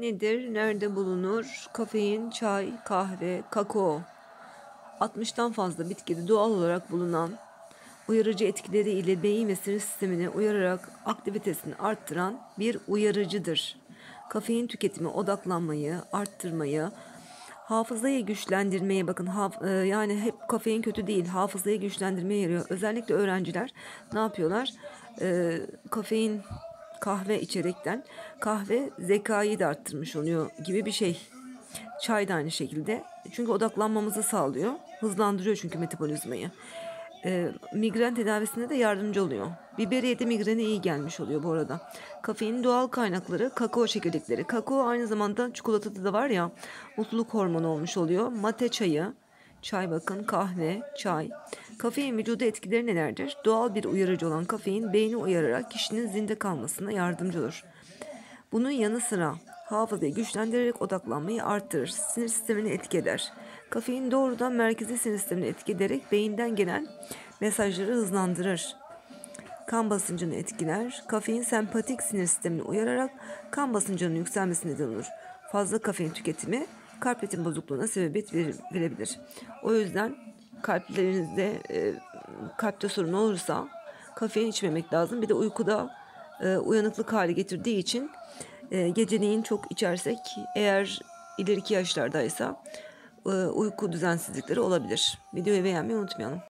Nedir? Nerede bulunur? Kafein, çay, kahve, kakao. 60'tan fazla bitkide doğal olarak bulunan uyarıcı etkileri ile beyin ve sinir sistemini uyararak aktivitesini arttıran bir uyarıcıdır. Kafein tüketimi odaklanmayı, arttırmayı, hafızayı güçlendirmeye bakın haf- e, yani hep kafein kötü değil hafızayı güçlendirmeye yarıyor. Özellikle öğrenciler ne yapıyorlar? E, kafein kahve içerekten kahve zekayı da arttırmış oluyor gibi bir şey. Çay da aynı şekilde. Çünkü odaklanmamızı sağlıyor. Hızlandırıyor çünkü metabolizmayı. Ee, migren tedavisine de yardımcı oluyor. Biberiye de migrene iyi gelmiş oluyor bu arada. Kafeinin doğal kaynakları kakao çekirdekleri. Kakao aynı zamanda çikolatada da var ya mutluluk hormonu olmuş oluyor. Mate çayı, çay bakın kahve, çay. Kafein vücuda etkileri nelerdir? Doğal bir uyarıcı olan kafein beyni uyararak kişinin zinde kalmasına yardımcı olur. Bunun yanı sıra hafızayı güçlendirerek odaklanmayı arttırır. Sinir sistemini etki eder. Kafein doğrudan merkezi sinir sistemini etki ederek beyinden gelen mesajları hızlandırır. Kan basıncını etkiler. Kafein sempatik sinir sistemini uyararak kan basıncının yükselmesine neden olur. Fazla kafein tüketimi kalp ritim bozukluğuna sebebiyet verebilir. O yüzden kalplerinizde e, kalpte sorun olursa kafein içmemek lazım. Bir de uykuda e, uyanıklık hali getirdiği için e, geceleyin çok içersek eğer ileriki yaşlardaysa e, uyku düzensizlikleri olabilir. Videoyu beğenmeyi unutmayalım.